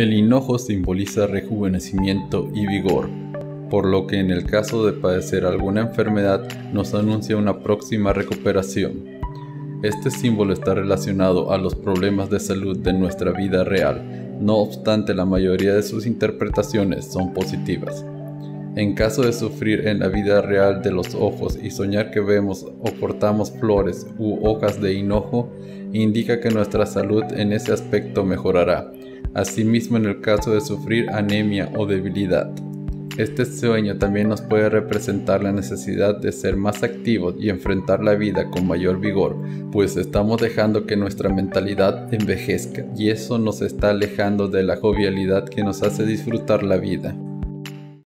El hinojo simboliza rejuvenecimiento y vigor, por lo que en el caso de padecer alguna enfermedad nos anuncia una próxima recuperación. Este símbolo está relacionado a los problemas de salud de nuestra vida real, no obstante la mayoría de sus interpretaciones son positivas. En caso de sufrir en la vida real de los ojos y soñar que vemos o cortamos flores u hojas de hinojo, indica que nuestra salud en ese aspecto mejorará. Asimismo en el caso de sufrir anemia o debilidad. Este sueño también nos puede representar la necesidad de ser más activos y enfrentar la vida con mayor vigor, pues estamos dejando que nuestra mentalidad envejezca y eso nos está alejando de la jovialidad que nos hace disfrutar la vida.